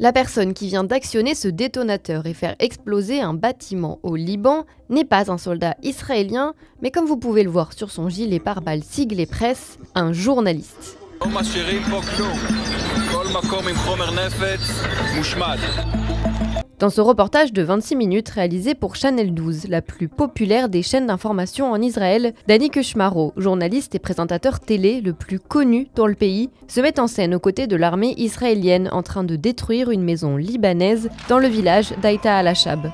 La personne qui vient d'actionner ce détonateur et faire exploser un bâtiment au Liban n'est pas un soldat israélien, mais comme vous pouvez le voir sur son gilet pare-balles siglé presse, un journaliste. Dans ce reportage de 26 minutes réalisé pour Channel 12, la plus populaire des chaînes d'information en Israël, Danny Kushmaro, journaliste et présentateur télé le plus connu dans le pays, se met en scène aux côtés de l'armée israélienne en train de détruire une maison libanaise dans le village d'Aïta al-Ashab.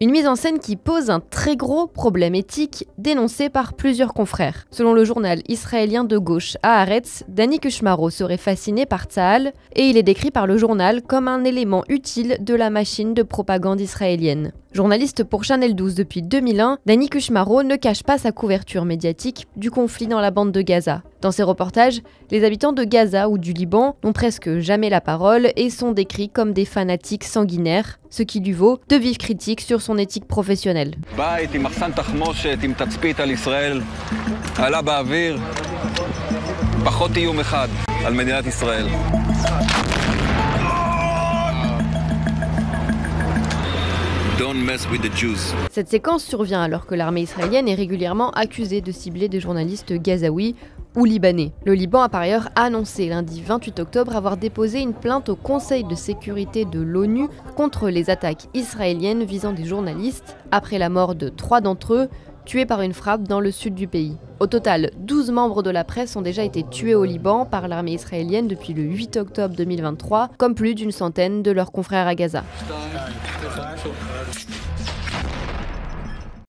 Une mise en scène qui pose un très gros problème éthique dénoncé par plusieurs confrères. Selon le journal israélien de gauche Haaretz, Danny Kushmaro serait fasciné par Tzahal et il est décrit par le journal comme un élément utile de la machine de propagande israélienne. Journaliste pour Chanel 12 depuis 2001, Danny Kushmaro ne cache pas sa couverture médiatique du conflit dans la bande de Gaza. Dans ses reportages, les habitants de Gaza ou du Liban n'ont presque jamais la parole et sont décrits comme des fanatiques sanguinaires, ce qui lui vaut de vives critiques sur son éthique professionnelle. Cette séquence survient alors que l'armée israélienne est régulièrement accusée de cibler des journalistes gazaouis ou libanais. Le Liban a par ailleurs annoncé lundi 28 octobre avoir déposé une plainte au Conseil de sécurité de l'ONU contre les attaques israéliennes visant des journalistes après la mort de trois d'entre eux tués par une frappe dans le sud du pays. Au total, 12 membres de la presse ont déjà été tués au Liban par l'armée israélienne depuis le 8 octobre 2023, comme plus d'une centaine de leurs confrères à Gaza.